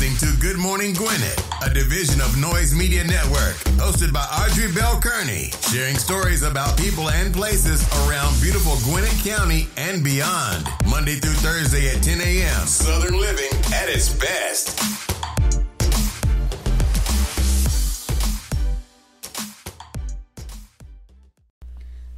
listening to Good Morning Gwinnett, a division of Noise Media Network, hosted by Audrey Bell Kearney, sharing stories about people and places around beautiful Gwinnett County and beyond. Monday through Thursday at 10 a.m. Southern Living at its best.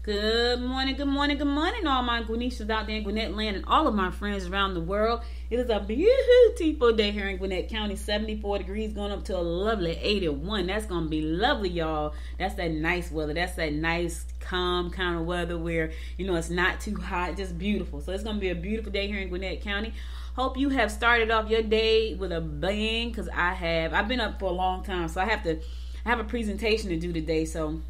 Good morning, good morning, good morning, all my Gwinnetians out there in Gwinnett land and all of my friends around the world. It is a beautiful day here in Gwinnett County, 74 degrees, going up to a lovely 81. That's going to be lovely, y'all. That's that nice weather. That's that nice, calm kind of weather where, you know, it's not too hot, just beautiful. So it's going to be a beautiful day here in Gwinnett County. Hope you have started off your day with a bang because I have. I've been up for a long time, so I have to I have a presentation to do today, so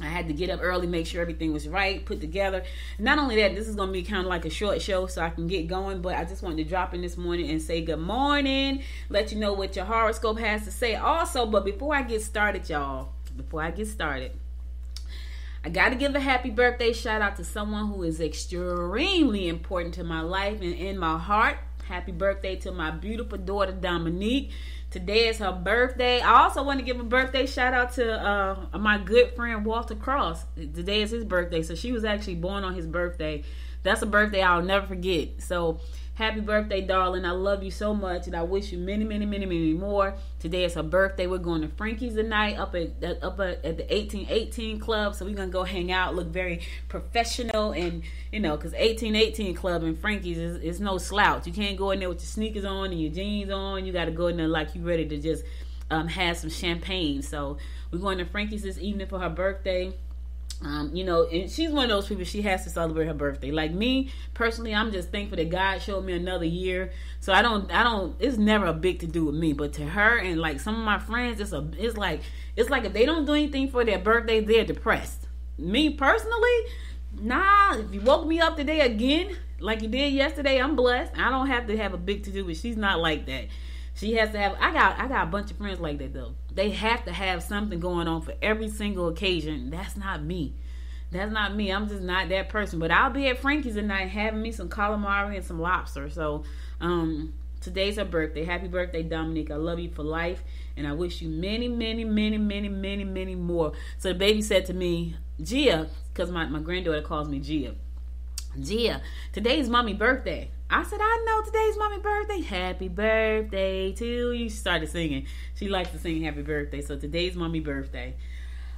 I had to get up early, make sure everything was right, put together. Not only that, this is going to be kind of like a short show so I can get going, but I just wanted to drop in this morning and say good morning, let you know what your horoscope has to say. Also, but before I get started, y'all, before I get started, I got to give a happy birthday shout out to someone who is extremely important to my life and in my heart. Happy birthday to my beautiful daughter, Dominique. Today is her birthday. I also want to give a birthday shout out to uh, my good friend Walter Cross. Today is his birthday, so she was actually born on his birthday. That's a birthday I'll never forget. So Happy birthday, darling. I love you so much, and I wish you many, many, many, many more. Today is her birthday. We're going to Frankie's tonight up at up at the 1818 Club. So we're gonna go hang out, look very professional, and you know, because 1818 Club and Frankie's is, is no slouch. You can't go in there with your sneakers on and your jeans on. You got to go in there like you ready to just um, have some champagne. So we're going to Frankie's this evening for her birthday. Um, you know, and she's one of those people. She has to celebrate her birthday. Like me personally, I'm just thankful that God showed me another year. So I don't, I don't. It's never a big to do with me, but to her and like some of my friends, it's a, it's like, it's like if they don't do anything for their birthday, they're depressed. Me personally, nah. If you woke me up today again, like you did yesterday, I'm blessed. I don't have to have a big to do, but she's not like that. She has to have. I got, I got a bunch of friends like that though they have to have something going on for every single occasion. That's not me. That's not me. I'm just not that person. But I'll be at Frankie's tonight having me some calamari and some lobster. So um, today's her birthday. Happy birthday, Dominique. I love you for life. And I wish you many, many, many, many, many, many more. So the baby said to me, Gia, because my, my granddaughter calls me Gia. Gia, today's mommy birthday. I said, I know today's mommy birthday. Happy birthday to you. She started singing. She likes to sing happy birthday. So today's mommy birthday.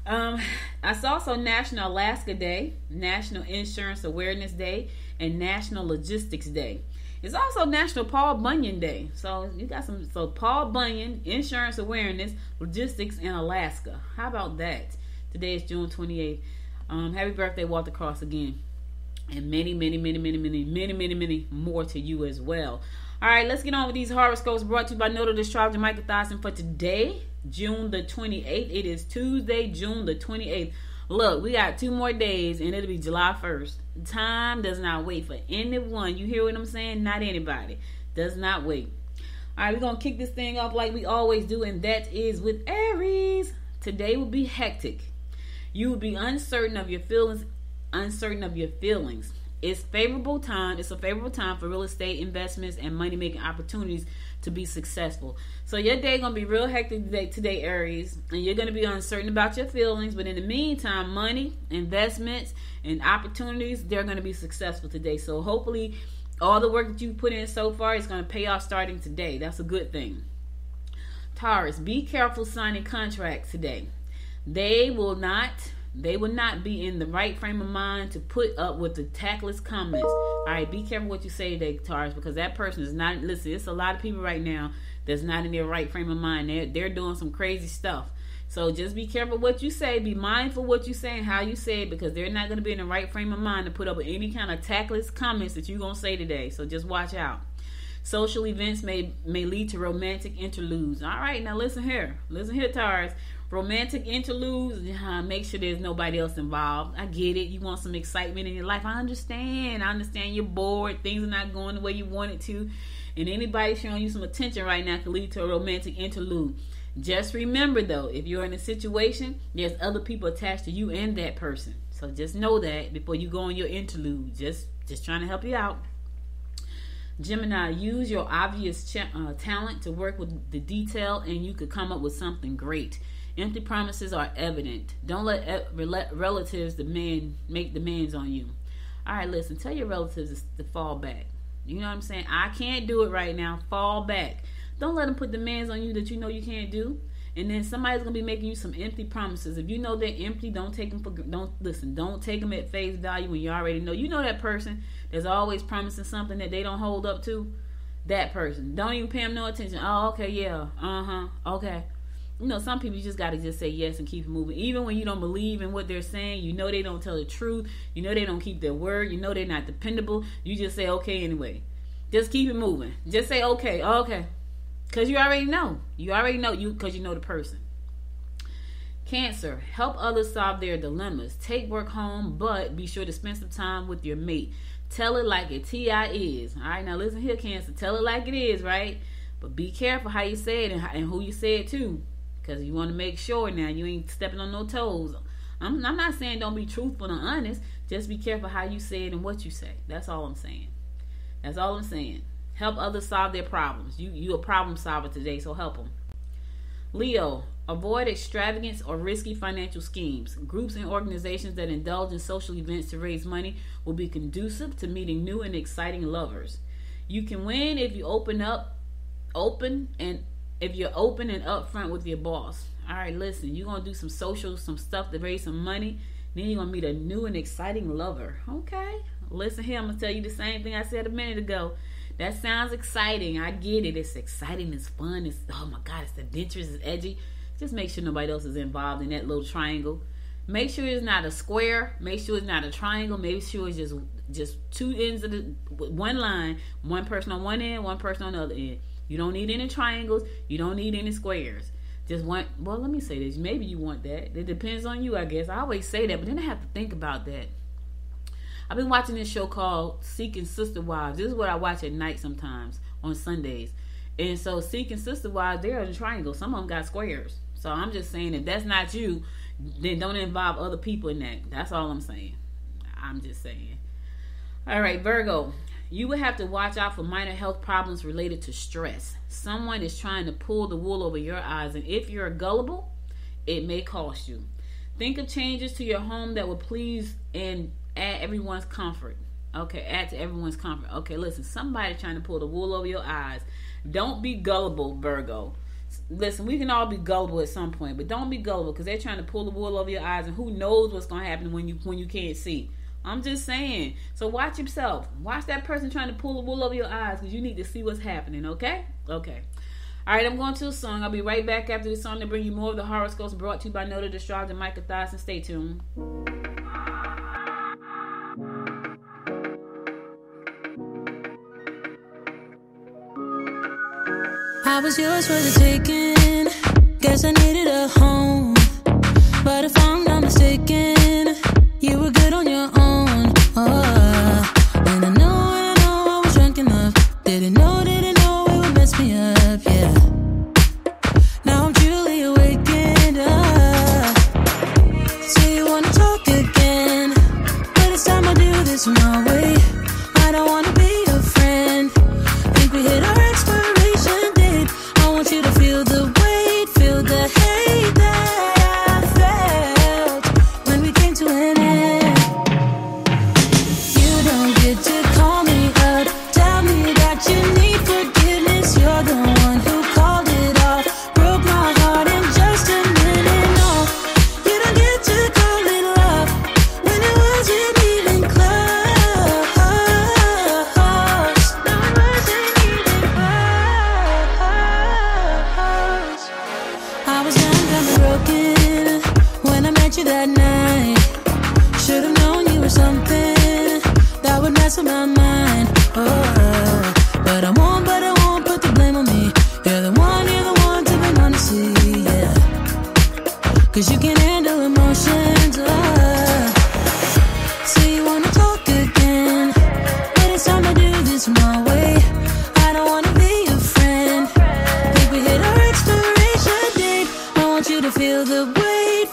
Um, it's also National Alaska Day, National Insurance Awareness Day, and National Logistics Day. It's also National Paul Bunyan Day. So you got some so Paul Bunyan, insurance awareness, logistics, and Alaska. How about that? Today is June 28th. Um, happy birthday, Walter Cross again and many, many, many, many, many, many, many, many more to you as well. All right, let's get on with these horoscopes brought to you by Noto Astrologer Michael Thorson for today, June the 28th. It is Tuesday, June the 28th. Look, we got two more days and it'll be July 1st. Time does not wait for anyone. You hear what I'm saying? Not anybody. Does not wait. All right, we're going to kick this thing off like we always do, and that is with Aries. Today will be hectic. You will be uncertain of your feelings uncertain of your feelings. It's favorable time. It's a favorable time for real estate investments and money making opportunities to be successful. So your day gonna be real hectic today, today, Aries, and you're gonna be uncertain about your feelings. But in the meantime, money, investments, and opportunities they're gonna be successful today. So hopefully, all the work that you put in so far is gonna pay off starting today. That's a good thing. Taurus, be careful signing contracts today. They will not they will not be in the right frame of mind to put up with the tactless comments. All right, be careful what you say today, Taurus, because that person is not. Listen, it's a lot of people right now that's not in their right frame of mind. They're they're doing some crazy stuff. So just be careful what you say. Be mindful what you say and how you say it, because they're not going to be in the right frame of mind to put up with any kind of tactless comments that you're going to say today. So just watch out. Social events may may lead to romantic interludes. All right, now listen here. Listen here, Taurus romantic interludes, make sure there's nobody else involved. I get it. You want some excitement in your life. I understand. I understand you're bored. Things are not going the way you want it to. And anybody showing you some attention right now can lead to a romantic interlude. Just remember though, if you're in a situation, there's other people attached to you and that person. So just know that before you go on your interlude. Just just trying to help you out. Gemini, use your obvious ch- uh, talent to work with the detail, and you could come up with something great. Empty promises are evident. Don't let relatives demand make demands on you. All right, listen. Tell your relatives to fall back. You know what I'm saying? I can't do it right now. Fall back. Don't let them put demands on you that you know you can't do. And then somebody's gonna be making you some empty promises. If you know they're empty, don't take them for don't listen. Don't take them at face value when you already know. You know that person that's always promising something that they don't hold up to. That person. Don't even pay them no attention. Oh, okay, yeah, uh huh, okay you know, some people you just got to just say yes and keep moving. Even when you don't believe in what they're saying, you know they don't tell the truth, you know they don't keep their word, you know they're not dependable. You just say okay anyway. Just keep it moving. Just say okay, okay, because you already know. You already know you because you know the person. Cancer, help others solve their dilemmas. Take work home, but be sure to spend some time with your mate. Tell it like it ti is. All right, now listen here, Cancer. Tell it like it is, right? But be careful how you say it and, and who you say it to because you want to make sure now you ain't stepping on no toes. I'm, I'm not saying don't be truthful and honest. Just be careful how you say it and what you say. That's all I'm saying. That's all I'm saying. Help others solve their problems. You you a problem solver today, so help them. Leo, avoid extravagance or risky financial schemes. Groups and organizations that indulge in social events to raise money will be conducive to meeting new and exciting lovers. You can win if you open up, open and if you're open and upfront with your boss. All right, listen, you're gonna do some social, some stuff to raise some money. Then you're gonna meet a new and exciting lover. Okay, listen here, I'm gonna tell you the same thing I said a minute ago. That sounds exciting. I get it. It's exciting. It's fun. It's oh my god. It's adventurous. It's edgy. Just make sure nobody else is involved in that little triangle. Make sure it's not a square. Make sure it's not a triangle. Make sure it's just just two ends of the one line. One person on one end, one person on the other end. You don't need any triangles. You don't need any squares. Just want, well, let me say this. Maybe you want that. It depends on you, I guess. I always say that, but then I have to think about that. I've been watching this show called Seeking Sister Wives. This is what I watch at night sometimes on Sundays. And so Seeking Sister Wives, they're in triangles. Some of them got squares. So I'm just saying if that's not you, then don't involve other people in that. That's all I'm saying. I'm just saying. All right, Virgo you would have to watch out for minor health problems related to stress. Someone is trying to pull the wool over your eyes, and if you're gullible, it may cost you. Think of changes to your home that will please and add everyone's comfort. Okay, add to everyone's comfort. Okay, listen, somebody trying to pull the wool over your eyes. Don't be gullible, Virgo. Listen, we can all be gullible at some point, but don't be gullible because they're trying to pull the wool over your eyes, and who knows what's going to happen when you when you can't see. I'm just saying. So watch yourself. Watch that person trying to pull the wool over your eyes because you need to see what's happening, okay? Okay. All right, I'm going to a song. I'll be right back after this song to bring you more of the horoscopes brought to you by Noted Astrologer Micah Thyssen. Stay tuned. I was yours for the taking. Guess I needed a home.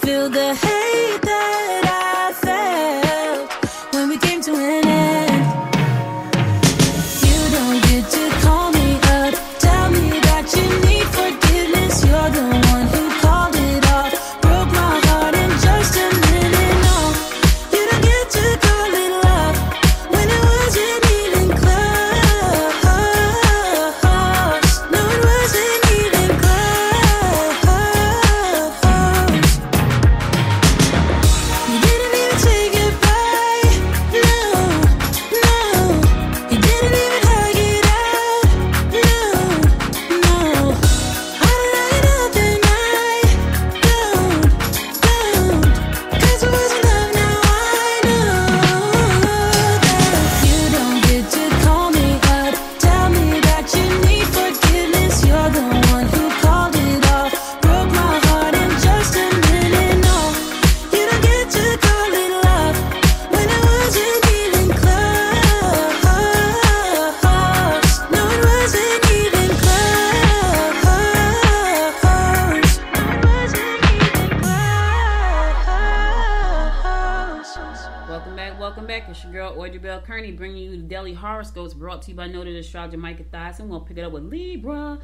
feel the Bell Kearney bringing you the daily horoscopes brought to you by noted astrologer Micah Thyssen. We'll pick it up with Libra.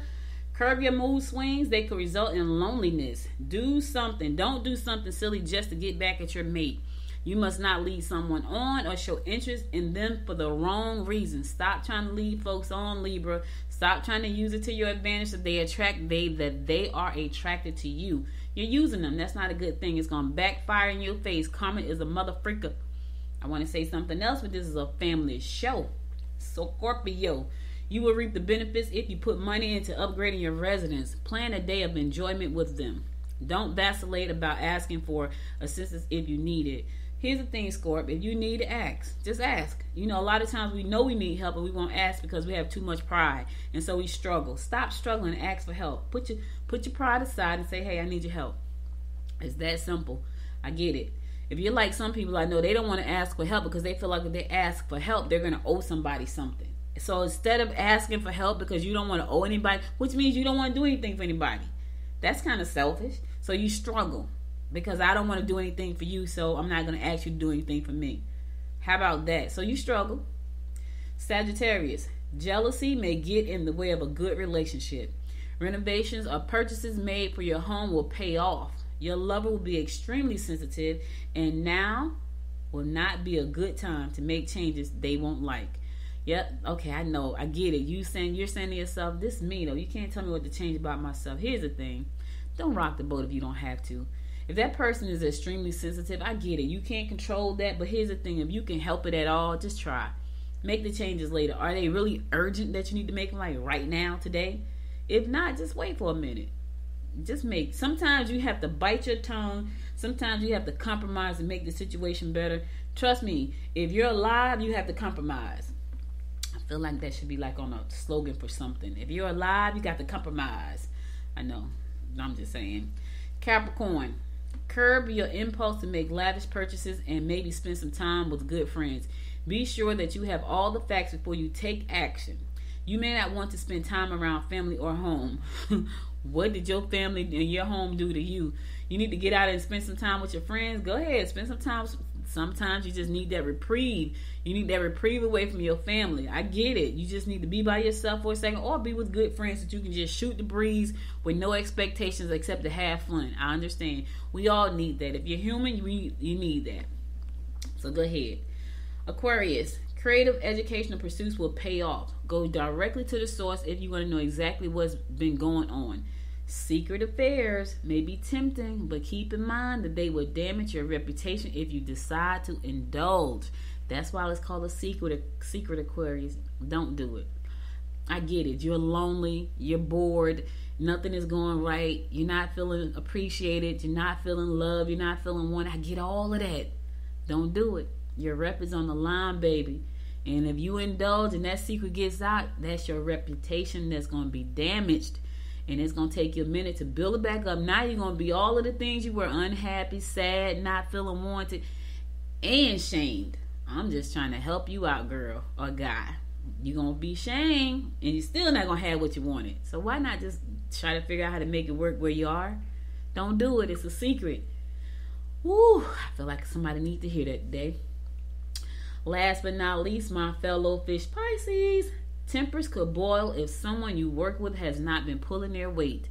Curb your mood swings. They could result in loneliness. Do something. Don't do something silly just to get back at your mate. You must not lead someone on or show interest in them for the wrong reason. Stop trying to lead folks on, Libra. Stop trying to use it to your advantage that they attract they that they are attracted to you. You're using them. That's not a good thing. It's gonna backfire in your face. Karma is a mother freaker. I want to say something else, but this is a family show. So Scorpio, you will reap the benefits if you put money into upgrading your residence. Plan a day of enjoyment with them. Don't vacillate about asking for assistance if you need it. Here's the thing, Scorp. If you need to ask, just ask. You know, a lot of times we know we need help, but we won't ask because we have too much pride, and so we struggle. Stop struggling and ask for help. Put your put your pride aside and say, "Hey, I need your help." It's that simple. I get it. If you're like some people I know, they don't want to ask for help because they feel like if they ask for help, they're going to owe somebody something. So instead of asking for help because you don't want to owe anybody, which means you don't want to do anything for anybody, that's kind of selfish. So you struggle because I don't want to do anything for you, so I'm not going to ask you to do anything for me. How about that? So you struggle. Sagittarius, jealousy may get in the way of a good relationship. Renovations or purchases made for your home will pay off. Your lover will be extremely sensitive, and now will not be a good time to make changes they won't like. Yep, okay, I know, I get it. You saying you're saying to yourself, "This is me though. You can't tell me what to change about myself." Here's the thing: don't rock the boat if you don't have to. If that person is extremely sensitive, I get it. You can't control that, but here's the thing: if you can help it at all, just try. Make the changes later. Are they really urgent that you need to make them like right now, today? If not, just wait for a minute just make sometimes you have to bite your tongue. Sometimes you have to compromise and make the situation better. Trust me if you're alive you have to compromise. I feel like that should be like on a slogan for something. If you're alive you got to compromise. I know i'm just saying. Capricorn curb your impulse to make lavish purchases and maybe spend some time with good friends. Be sure that you have all the facts before you take action. You may not want to spend time around family or home What did your family and your home do to you? You need to get out and spend some time with your friends. Go ahead, spend some time. Sometimes you just need that reprieve. You need that reprieve away from your family. I get it. You just need to be by yourself for a second or be with good friends that you can just shoot the breeze with no expectations except to have fun. I understand. We all need that. If you're human, you you need that. So go ahead. Aquarius, creative educational pursuits will pay off. Go directly to the source if you want to know exactly what's been going on. Secret affairs may be tempting, but keep in mind that they will damage your reputation if you decide to indulge. That's why it's called a secret secret Aquarius. Don't do it. I get it. You're lonely, you're bored, nothing is going right, you're not feeling appreciated, you're not feeling love, you're not feeling wanted. I get all of that. Don't do it. Your rep is on the line, baby. And if you indulge and that secret gets out, that's your reputation that's going to be damaged. And it's going to take you a minute to build it back up. Now you're going to be all of the things you were unhappy, sad, not feeling wanted, and shamed. I'm just trying to help you out, girl or guy. You're going to be shamed and you're still not going to have what you wanted. So why not just try to figure out how to make it work where you are? Don't do it. It's a secret. Woo, I feel like somebody needs to hear that today. Last but not least, my fellow fish Pisces, tempers could boil if someone you work with has not been pulling their weight.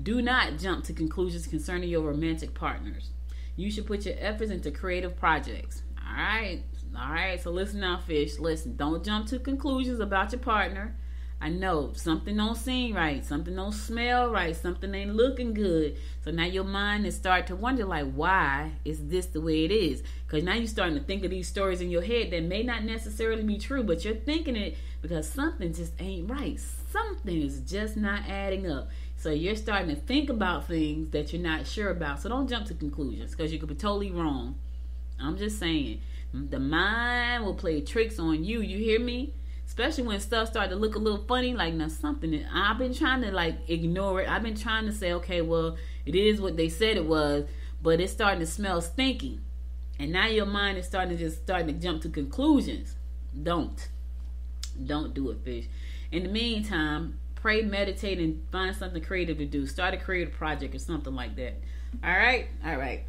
Do not jump to conclusions concerning your romantic partners. You should put your efforts into creative projects. All right, all right. So listen now, fish. Listen, don't jump to conclusions about your partner. I know something don't seem right, something don't smell right, something ain't looking good. So now your mind is start to wonder like, why is this the way it is? Because now you're starting to think of these stories in your head that may not necessarily be true, but you're thinking it because something just ain't right. Something is just not adding up. So you're starting to think about things that you're not sure about. So don't jump to conclusions because you could be totally wrong. I'm just saying, the mind will play tricks on you. You hear me? Especially when stuff started to look a little funny like now something i've been trying to like ignore it. I've been trying to say okay well it is what they said it was but it's starting to smell stinky. And now your mind is starting to just starting to jump to conclusions. Don't. Don't do it fish. In the meantime pray meditate and find something creative to do. Start a creative project or something like that. All right? All right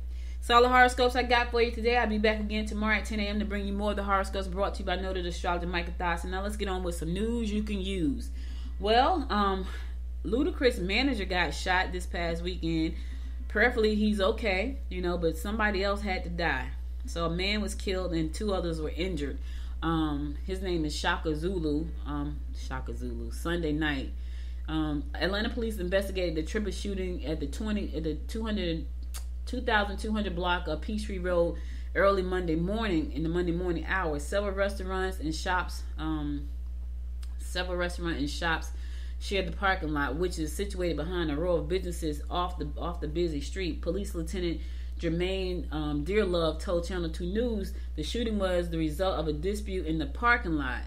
All the horoscopes I got for you today. I'll be back again tomorrow at 10 a.m. to bring you more of the horoscopes brought to you by noted astrologer Michael Dawson. Now let's get on with some news you can use. Well, um, Ludacris manager got shot this past weekend. Prayerfully, he's okay, you know, but somebody else had to die. So a man was killed and two others were injured. Um, his name is Shaka Zulu. Um, Shaka Zulu. Sunday night, um, Atlanta police investigated the triple shooting at the 20 at the 200 2200 block of Peachtree Road early Monday morning in the Monday morning hours. Several restaurants and shops, um, several restaurants and shops shared the parking lot, which is situated behind a row of businesses off the off the busy street. Police Lieutenant Jermaine um, Dearlove told Channel 2 News the shooting was the result of a dispute in the parking lot.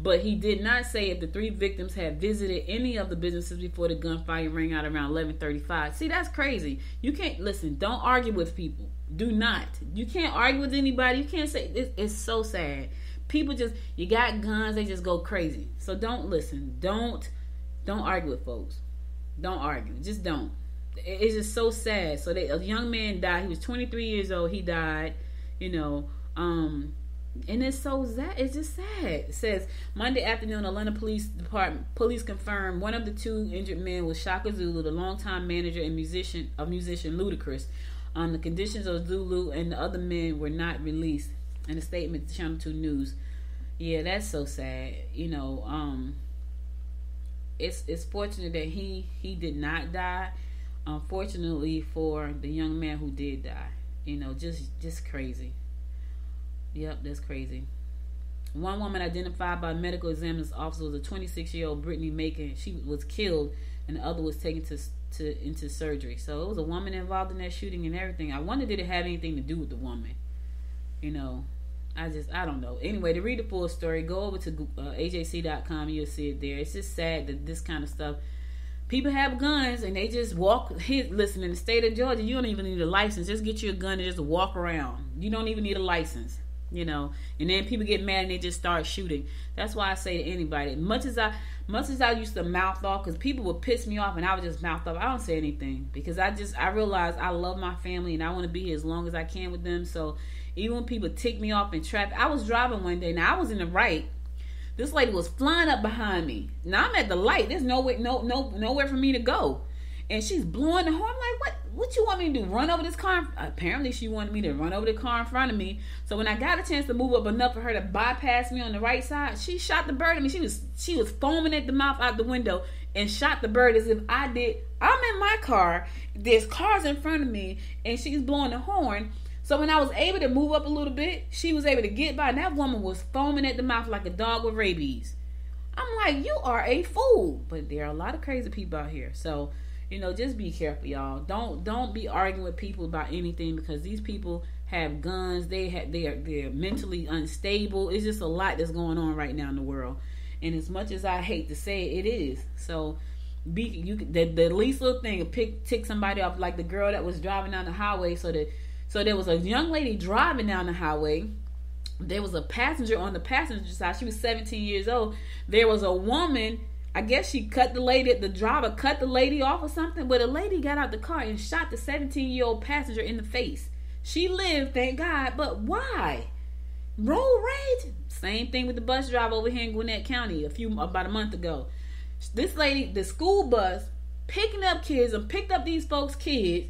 But he did not say if the three victims had visited any of the businesses before the gunfire rang out around 11:35. See, that's crazy. You can't listen. Don't argue with people. Do not. You can't argue with anybody. You can't say it's, it's so sad. People just you got guns. They just go crazy. So don't listen. Don't don't argue with folks. Don't argue. Just don't. It's just so sad. So they, a young man died. He was 23 years old. He died. You know. Um, and it's so sad. It's just sad. It says Monday afternoon, Atlanta Police Department police confirmed one of the two injured men was Shaka Zulu, the longtime manager and musician of musician Ludacris. Um, the conditions of Zulu and the other men were not released. In a statement to Channel Two News, yeah, that's so sad. You know, um, it's it's fortunate that he he did not die. Unfortunately for the young man who did die, you know, just just crazy. Yep, that's crazy. One woman identified by medical examiner's office was a 26 year old Brittany Macon. She was killed, and the other was taken to to into surgery. So it was a woman involved in that shooting and everything. I wonder did it have anything to do with the woman? You know, I just I don't know. Anyway, to read the full story, go over to uh, ajc.com. You'll see it there. It's just sad that this kind of stuff. People have guns and they just walk. Listen, in the state of Georgia, you don't even need a license. Just get you a gun and just walk around. You don't even need a license you know and then people get mad and they just start shooting. That's why i say to anybody much as i much as i used to mouth off because people would piss me off and i would just mouth off. I don't say anything because i just i realize i love my family and i want to be here as long as i can with them. So even when people tick me off in traffic i was driving one day. Now i was in the right. This lady was flying up behind me. Now i'm at the light. There's nowhere no no nowhere for me to go. And she's blowing the horn. I'm like, what? What you want me to do? Run over this car? Apparently, she wanted me to run over the car in front of me. So when I got a chance to move up enough for her to bypass me on the right side, she shot the bird at me. She was she was foaming at the mouth out the window and shot the bird as if I did. I'm in my car. There's cars in front of me, and she's blowing the horn. So when I was able to move up a little bit, she was able to get by. And that woman was foaming at the mouth like a dog with rabies. I'm like, you are a fool. But there are a lot of crazy people out here. So you know, just be careful, y'all. Don't don't be arguing with people about anything because these people have guns. They have they are they're mentally unstable. It's just a lot that's going on right now in the world. And as much as I hate to say it, it is. So be you the, the least little thing pick tick somebody off like the girl that was driving down the highway. So that so there was a young lady driving down the highway. There was a passenger on the passenger side. She was 17 years old. There was a woman I guess she cut the lady, the driver cut the lady off or something. But the lady got out the car and shot the 17 year old passenger in the face. She lived, thank God. But why? Road rage. Same thing with the bus driver over here in Gwinnett County a few about a month ago. This lady, the school bus, picking up kids and picked up these folks' kids.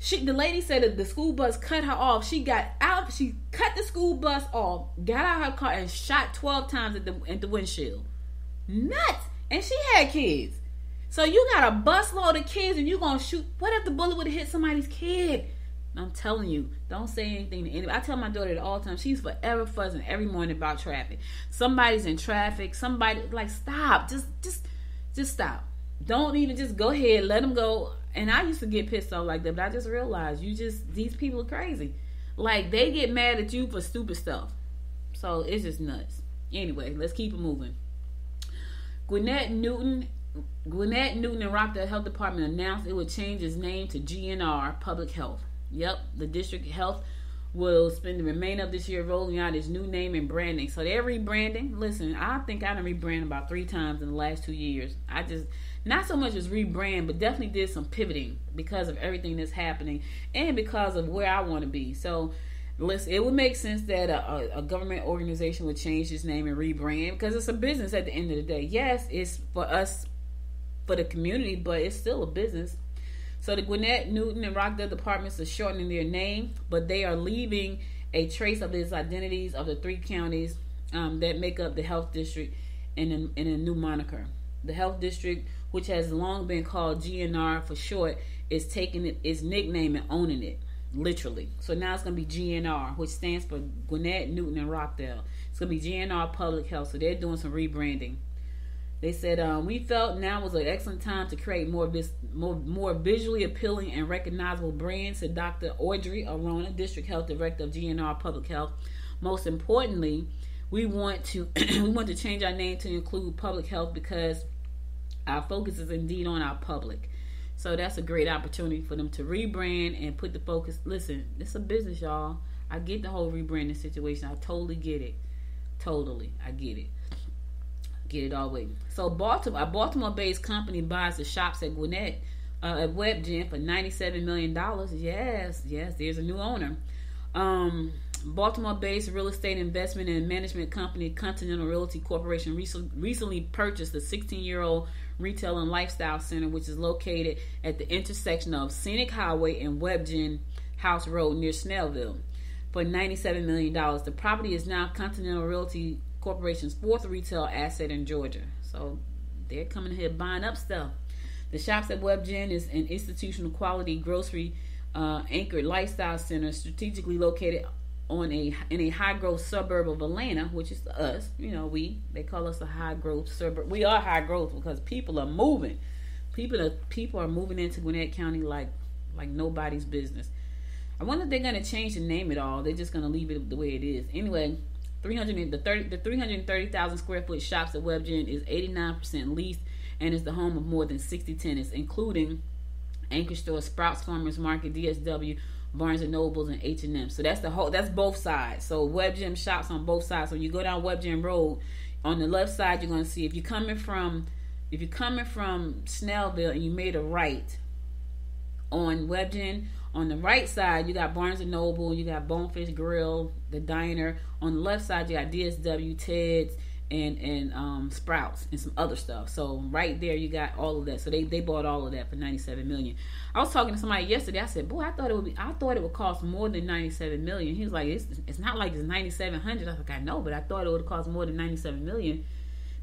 She, the lady said that the school bus cut her off. She got out. She cut the school bus off, got out of her car, and shot twelve times at the at the windshield. Nuts! And she had kids. So you got a busload of kids and you gonna shoot. What if the bullet would have hit somebody's kid? I'm telling you, don't say anything to anybody. I tell my daughter at all times, she's forever fussing every morning about traffic. Somebody's in traffic. Somebody like stop. Just just just stop. Don't even just go ahead. Let them go. And I used to get pissed off like that, but I just realized you just these people are crazy. Like they get mad at you for stupid stuff. So it's just nuts. Anyway, let's keep it moving. Gwinnett Newton Gwinnett Newton and Rockdale Health Department announced it would change its name to GNR Public Health. Yep, the district health will spend the remainder of this year rolling out its new name and branding. So they're rebranding. Listen, I think I done rebranded about three times in the last two years. I just not so much as rebrand, but definitely did some pivoting because of everything that's happening and because of where I want to be. So listen, it would make sense that a, a, government organization would change its name and rebrand because it's a business at the end of the day. Yes, it's for us, for the community, but it's still a business. So the Gwinnett, Newton, and Rockdale departments are shortening their name, but they are leaving a trace of its identities of the three counties um, that make up the health district in a, in a new moniker. The health district, which has long been called GNR for short, is taking it, its nickname and owning it, literally. So now it's going to be GNR, which stands for Gwinnett, Newton, and Rockdale. It's going to be GNR Public Health. So they're doing some rebranding. They said um, we felt now was an excellent time to create more, vis- more more visually appealing and recognizable brands. Said Dr. Audrey Arona, District Health Director of GNR Public Health. Most importantly, we want to we want to change our name to include public health because our focus is indeed on our public. So that's a great opportunity for them to rebrand and put the focus. Listen, it's a business, y'all. I get the whole rebranding situation. I totally get it. Totally, I get it get it all way. So Baltimore, a Baltimore-based company buys the shops at Gwinnett uh, at Webb Gin for ninety-seven million dollars. Yes, yes, there's a new owner. Um, Baltimore-based real estate investment and management company Continental Realty Corporation recently purchased the 16-year-old retail and lifestyle center, which is located at the intersection of Scenic Highway and Webb Gin House Road near Snellville, for $97 million. The property is now Continental Realty Corporation's fourth retail asset in Georgia. So they're coming here buying up stuff. The shops at Webb Gin is an institutional quality grocery uh, anchored lifestyle center strategically located on a in a high growth suburb of Atlanta, which is us. You know, we they call us a high growth suburb. We are high growth because people are moving. People are people are moving into Gwinnett County like like nobody's business. I wonder if they're gonna change the name at all. They're just gonna leave it the way it is. Anyway, 300 the 30 the 330,000 square foot shops at Webb Gin is 89% leased and is the home of more than 60 tenants, including Anchor Store, Sprouts Farmers Market, DSW, Barnes and Nobles, and H and M. So that's the whole. That's both sides. So Webb Gin shops on both sides. So when you go down Webb Gin Road, on the left side you're going to see if you're coming from if you're coming from Snellville and you made a right on Webb Gin on the right side, you got Barnes and Noble, you got Bonefish Grill, the diner. On the left side, you got DSW, Ted's, and and um, Sprouts and some other stuff. So right there, you got all of that. So they, they bought all of that for ninety seven million. I was talking to somebody yesterday. I said, "Boy, I thought it would be. I thought it would cost more than ninety seven million. He was like, "It's it's not like it's ninety seven hundred. I was like, "I know, but I thought it would cost more than ninety seven million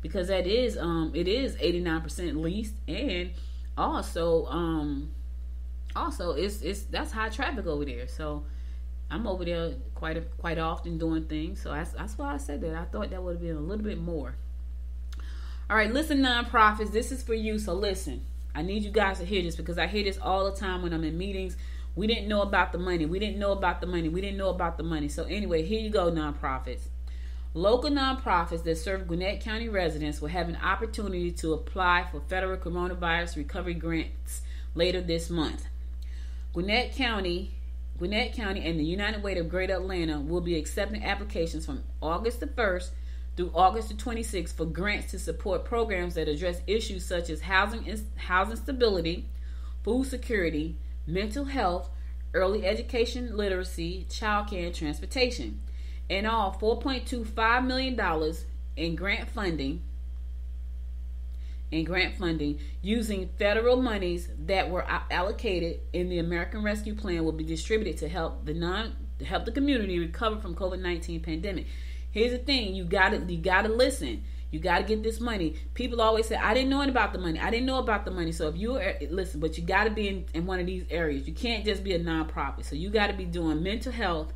because that is um it is eighty nine percent leased and also um also it's it's that's high traffic over there. So I'm over there quite a, quite often doing things. So that's that's why I said that. I thought that would have been a little bit more. All right, listen, nonprofits, this is for you. So listen, I need you guys to hear this because I hear this all the time when I'm in meetings. We didn't know about the money. We didn't know about the money. We didn't know about the money. So anyway, here you go, nonprofits. Local nonprofits that serve Gwinnett County residents will have an opportunity to apply for federal coronavirus recovery grants later this month. Gwinnett County, Gwinnett County and the United Way of Greater Atlanta will be accepting applications from August the 1st through August the 26th for grants to support programs that address issues such as housing housing stability, food security, mental health, early education literacy, childcare, and transportation. In all, $4.25 million in grant funding and grant funding using federal monies that were allocated in the American Rescue Plan will be distributed to help the non help the community recover from COVID-19 pandemic. Here's the thing, you got to you got to listen. You got to get this money. People always say, "I didn't know about the money. I didn't know about the money." So if you are, listen, but you got to be in, in one of these areas. You can't just be a nonprofit. So you got to be doing mental health,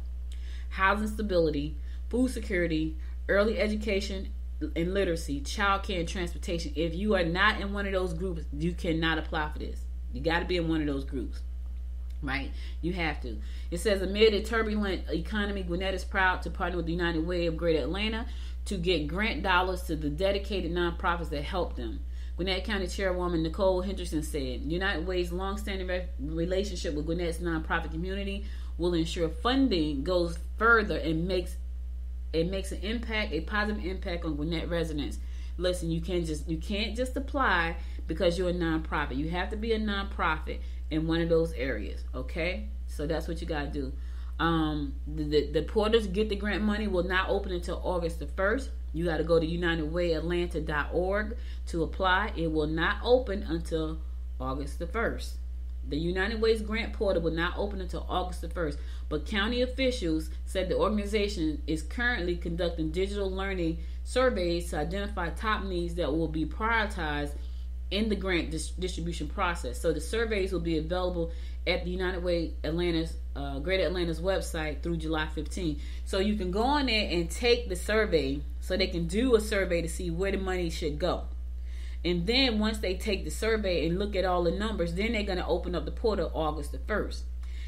housing stability, food security, early education, and literacy, childcare, and transportation. If you are not in one of those groups, you cannot apply for this. You got to be in one of those groups, right? You have to. It says amid a turbulent economy, Gwinnett is proud to partner with the United Way of Greater Atlanta to get grant dollars to the dedicated nonprofits that help them. Gwinnett County Chairwoman Nicole Henderson said, United Way's longstanding re- relationship with Gwinnett's nonprofit community will ensure funding goes further and makes it makes an impact, a positive impact on Gwinnett residents. Listen, you can't just you can't just apply because you're a nonprofit. You have to be a nonprofit in one of those areas. Okay, so that's what you gotta do. Um, the, the, the get the grant money will not open until August the first. You got to go to UnitedWayAtlanta.org to apply. It will not open until August the 1st. The United Ways grant portal will not open until August the 1st, but county officials said the organization is currently conducting digital learning surveys to identify top needs that will be prioritized in the grant dis- distribution process. So the surveys will be available at the United Way Atlanta's uh, Greater Atlanta's website through July 15. So you can go on there and take the survey, so they can do a survey to see where the money should go. And then once they take the survey and look at all the numbers, then they're going to open up the portal August the 1st.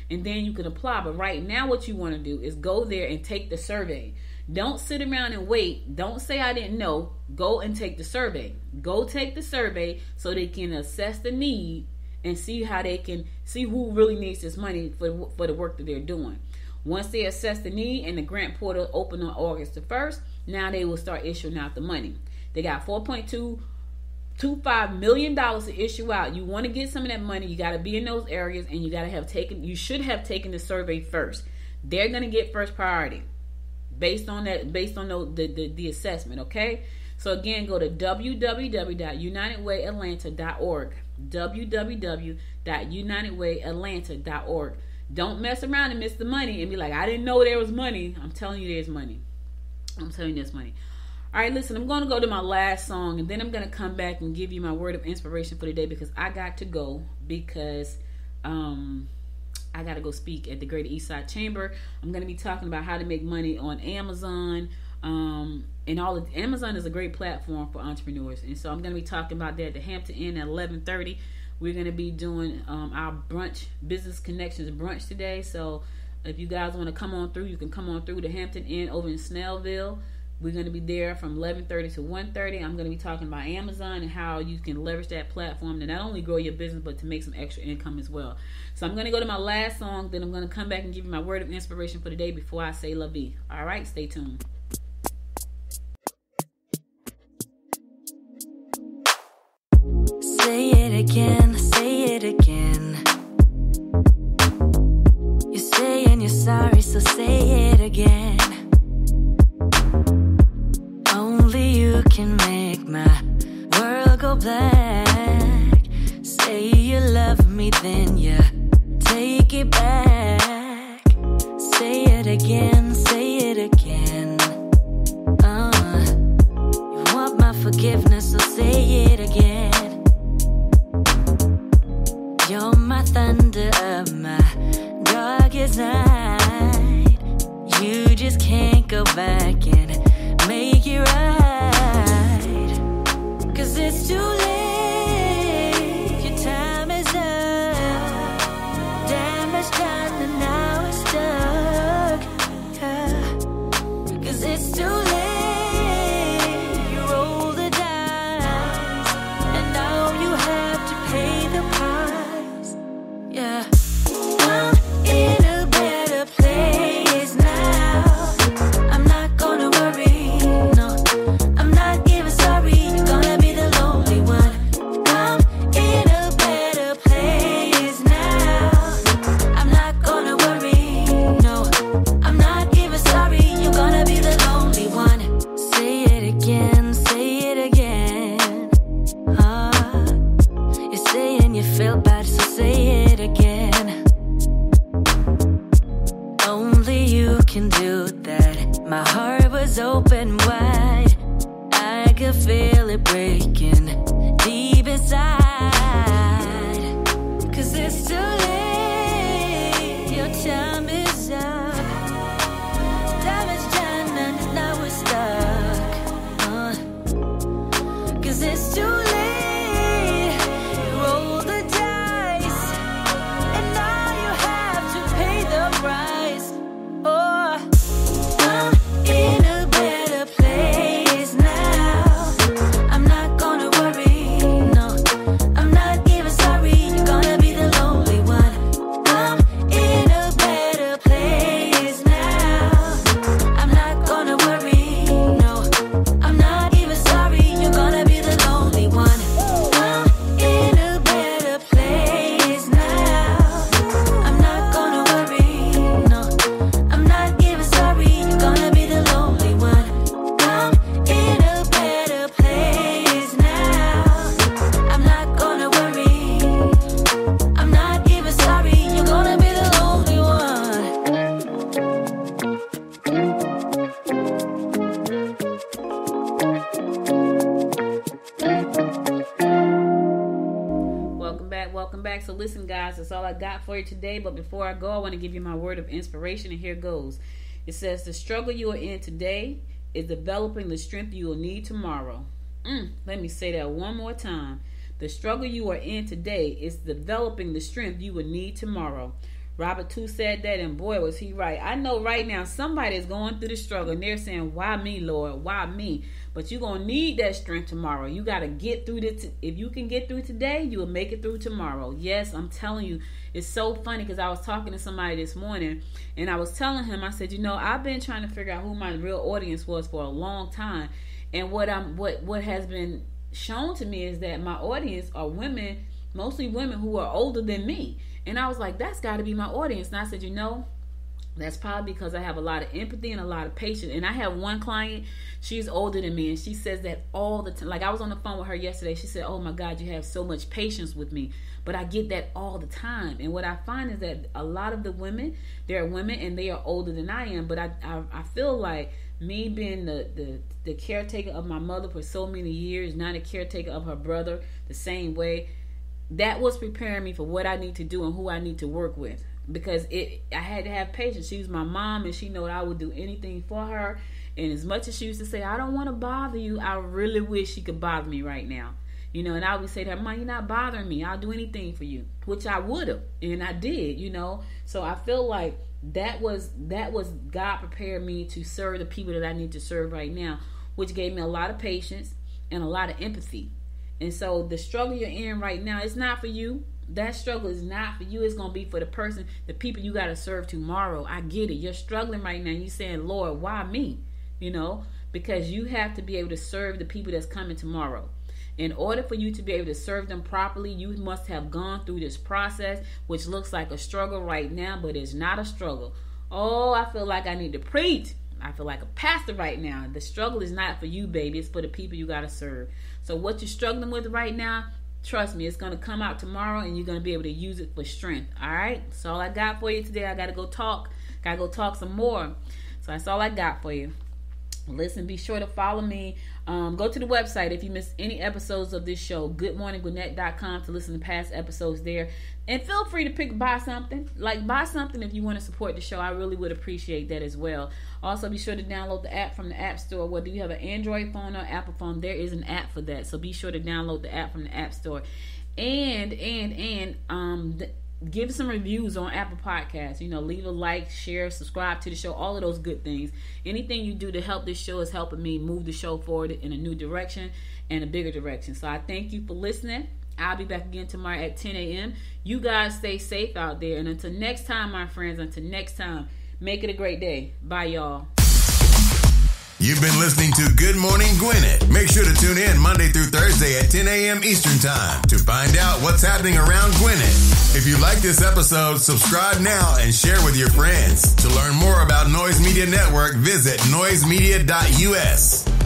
And then you can apply. But right now, what you want to do is go there and take the survey. Don't sit around and wait. Don't say I didn't know. Go and take the survey. Go take the survey so they can assess the need and see how they can see who really needs this money for for the work that they're doing. Once they assess the need and the grant portal open on August the 1st, now they will start issuing out the money. They got 4.2 $25 million to issue out. You want to get some of that money, you got to be in those areas and you got to have taken, you should have taken the survey first. They're going to get first priority based on that, based on the, the, the, the assessment, okay? So again, go to www.unitedwayatlanta.org. www.unitedwayatlanta.org. Don't mess around and miss the money and be like, I didn't know there was money. I'm telling you, there's money. I'm telling you, there's money. All right, listen, I'm going to go to my last song and then I'm going to come back and give you my word of inspiration for the day because I got to go because um, I got to go speak at the Greater Eastside Chamber. I'm going to be talking about how to make money on Amazon. Um, and all of Amazon is a great platform for entrepreneurs, and so I'm going to be talking about that at the Hampton Inn at 11:30. We're going to be doing um, our brunch business connections brunch today. So if you guys want to come on through, you can come on through the Hampton Inn over in Snellville. We're going to be there from 11:30 to 1:30. I'm going to be talking about Amazon and how you can leverage that platform to not only grow your business but to make some extra income as well. So I'm going to go to my last song, then I'm going to come back and give you my word of inspiration for the day before I say la vie. All right, stay tuned. Say it again, Yeah. Today. But before I go, I want to give you my word of inspiration, and here goes. It says, The struggle you are in today is developing the strength you will need tomorrow. Mm, let me say that one more time. The struggle you are in today is developing the strength you will need tomorrow. Robert Tew said that, and boy, was he right. I know right now somebody is going through the struggle, and they're saying, "Why me, Lord? Why me?" But you're gonna need that strength tomorrow. You gotta get through this. If you can get through today, you will make it through tomorrow. Yes, I'm telling you. It's so funny because I was talking to somebody this morning, and I was telling him, I said, you know, I've been trying to figure out who my real audience was for a long time, and what I'm what what has been shown to me is that my audience are women, mostly women who are older than me and I was like, that's got to be my audience. And I said, you know, that's probably because I have a lot of empathy and a lot of patience. And I have one client, she's older than me, and she says that all the time. Like I was on the phone with her yesterday. She said, Oh my God, you have so much patience with me. But I get that all the time. And what I find is that a lot of the women, they're women and they are older than I am. But I, I, I feel like me being the, the, the caretaker of my mother for so many years, not a caretaker of her brother the same way that was preparing me for what I need to do and who I need to work with because it I had to have patience. She was my mom and she know I would do anything for her. And as much as she used to say, I don't want to bother you, I really wish she could bother me right now. You know, and I would say to her, Mom, you're not bothering me. I'll do anything for you. Which I would have. And I did, you know. So I feel like that was that was God prepared me to serve the people that I need to serve right now, which gave me a lot of patience and a lot of empathy and so the struggle you're in right now, it's not for you. That struggle is not for you. It's gonna be for the person, the people you gotta serve tomorrow. I get it. You're struggling right now. You're saying, Lord, why me? You know, because you have to be able to serve the people that's coming tomorrow. In order for you to be able to serve them properly, you must have gone through this process, which looks like a struggle right now, but it's not a struggle. Oh, I feel like I need to preach. I feel like a pastor right now. The struggle is not for you, baby. It's for the people you got to serve. So what you're struggling with right now, trust me, it's going to come out tomorrow and you're going to be able to use it for strength. All right? That's all I got for you today. I got to go talk. Got to go talk some more. So that's all I got for you. Listen, be sure to follow me. Um, go to the website if you missed any episodes of this show, goodmorninggwinnett.com to listen to past episodes there. And feel free to pick buy something. Like buy something if you want to support the show. I really would appreciate that as well. Also, be sure to download the app from the App Store. Whether you have an Android phone or Apple phone, there is an app for that. So be sure to download the app from the App Store. And and and um give some reviews on Apple Podcasts. You know, leave a like, share, subscribe to the show, all of those good things. Anything you do to help this show is helping me move the show forward in a new direction and a bigger direction. So I thank you for listening. I'll be back again tomorrow at 10 a.m. You guys stay safe out there. And until next time, my friends, until next time, make it a great day. Bye, y'all. You've been listening to Good Morning Gwinnett. Make sure to tune in Monday through Thursday at 10 a.m. Eastern Time to find out what's happening around Gwinnett. If you like this episode, subscribe now and share with your friends. To learn more about Noise Media Network, visit noisemedia.us.